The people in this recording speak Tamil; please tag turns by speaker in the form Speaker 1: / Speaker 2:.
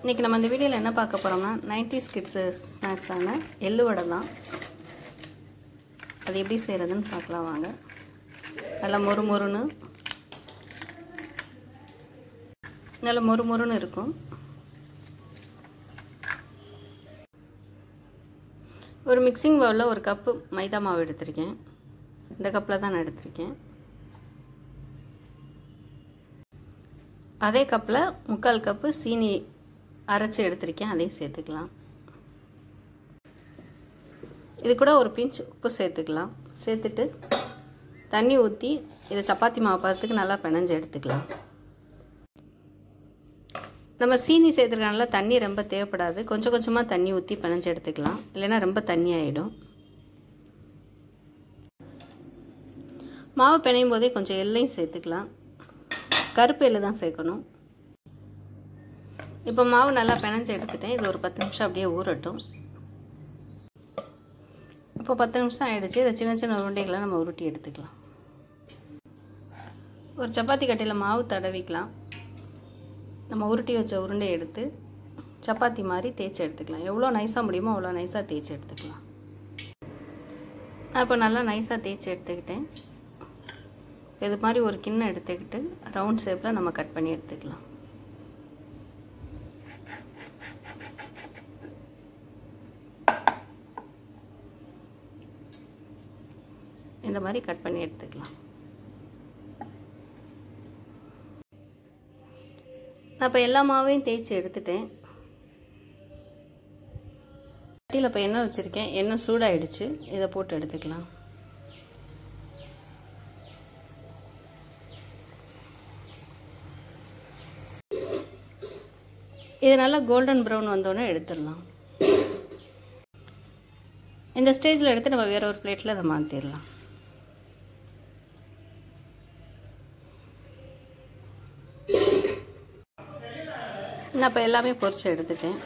Speaker 1: இன்றைக்கி நம்ம இந்த வீடியோவில் என்ன பார்க்க போகிறோம்னா நைன்டி கிட்ஸு ஸ்நாக்ஸான எள்ளு வடை தான். அது எப்படி செய்கிறதுன்னு பார்க்கலாம் வாங்க. நல்லா மொறு மொறுன்னு. நல்லா மொறு மொறுன்னு இருக்கும். ஒரு மிக்சிங் பவுலில் ஒரு கப்பு மைதா மாவு எடுத்திருக்கேன். இந்த கப்பில் தான் நான் எடுத்திருக்கேன். அதே கப்பில் முக்கால் கப்பு சீனி அரைச்சி எடுத்திருக்கேன் அதையும் சேர்த்துக்கலாம். இது கூட ஒரு பிஞ்ச் உப்பு சேர்த்துக்கலாம். சேர்த்துட்டு தண்ணி ஊற்றி இதை சப்பாத்தி மாவு பதத்துக்கு நல்லா பிணைஞ்சு எடுத்துக்கலாம். நம்ம சீனி சேர்த்துருக்கனால தண்ணி ரொம்ப தேவைப்படாது. கொஞ்சம் கொஞ்சமாக தண்ணி ஊற்றி பிணைஞ்சு எடுத்துக்கலாம். இல்லைன்னா ரொம்ப தண்ணி ஆகிடும் மாவு பிணையும் போதே கொஞ்சம் எல்லையும் சேர்த்துக்கலாம். கருப்பு எள்ளு தான் சேர்க்கணும். இப்போ மாவு நல்லா பிணைஞ்சு எடுத்துட்டேன். இது ஒரு பத்து நிமிஷம் அப்படியே ஊறட்டும். இப்போ பத்து நிமிஷம் ஆகிடுச்சு இதை சின்ன சின்ன உருண்டைகளை நம்ம உருட்டி எடுத்துக்கலாம். ஒரு சப்பாத்தி கட்டையில் மாவு தடவிக்கலாம். நம்ம உருட்டி வச்ச உருண்டை எடுத்து சப்பாத்தி மாதிரி தேய்ச்சி எடுத்துக்கலாம். எவ்வளோ நைஸாக முடியுமோ அவ்வளோ நைஸாக தேய்ச்சி எடுத்துக்கலாம். நான் இப்போ நல்லா நைஸாக தேய்ச்சி எடுத்துக்கிட்டேன். இது மாதிரி ஒரு கிண்ணம் எடுத்துக்கிட்டு ரவுண்ட் ஷேப்பில் நம்ம கட் பண்ணி எடுத்துக்கலாம். இந்த மாதிரி கட் பண்ணி எடுத்துக்கலாம். நான் இப்போ எல்லா மாவையும் தேய்ச்சி எடுத்துட்டேன். கட்டியில் இப்போ எண்ணெய் வச்சுருக்கேன். எண்ணெய் சூடாயிடுச்சு. இதை போட்டு எடுத்துக்கலாம். இது நல்லா கோல்டன் ப்ரௌன் வந்தோடனே எடுத்துடலாம். இந்த ஸ்டேஜில் எடுத்து நம்ம வேறு ஒரு பிளேட்டில் அதை மாற்றிடலாம் நான் இப்போ எல்லாமே பொறிச்சு எடுத்துட்டேன்.